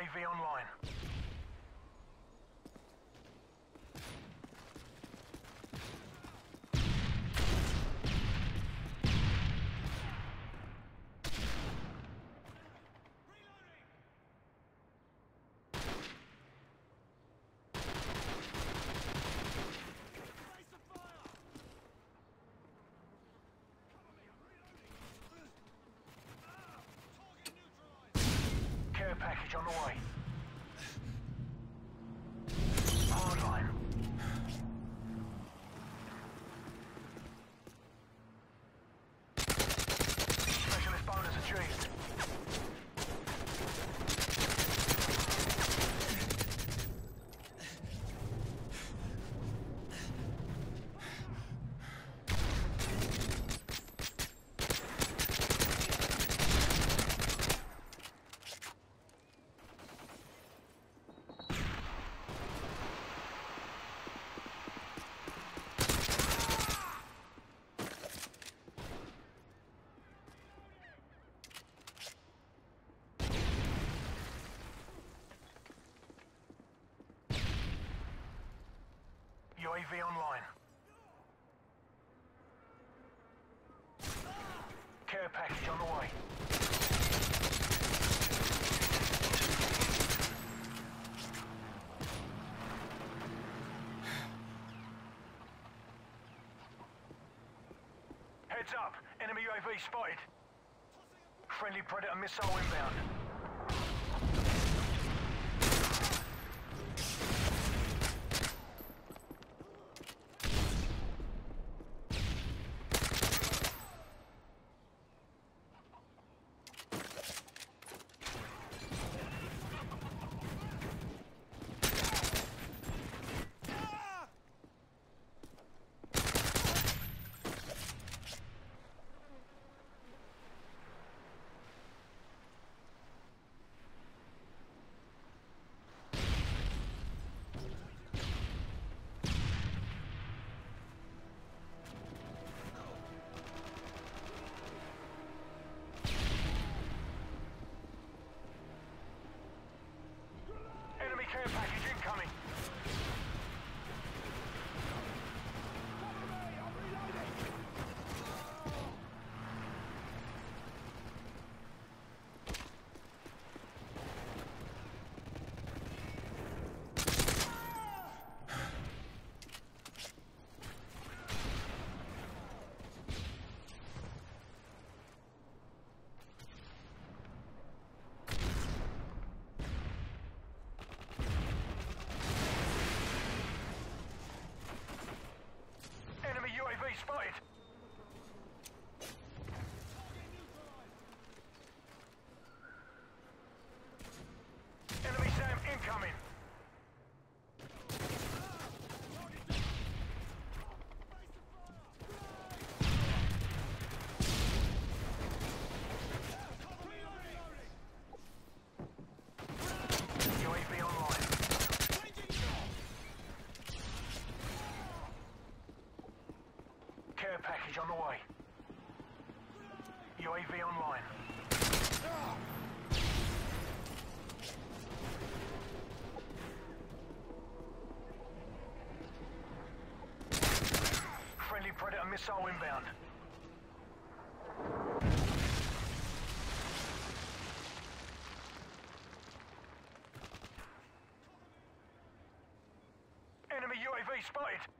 UAV online. Care package on the way. Hardline. Specialist bonus achieved. UAV online. Care package on the way. Heads up, enemy UAV spotted. Friendly Predator missile inbound. Enemy care package incoming. Enemy UAV spotted. Enemy SAM incoming. UAV online. Care package on the way. UAV online. Friendly Predator missile inbound. Enemy UAV spotted.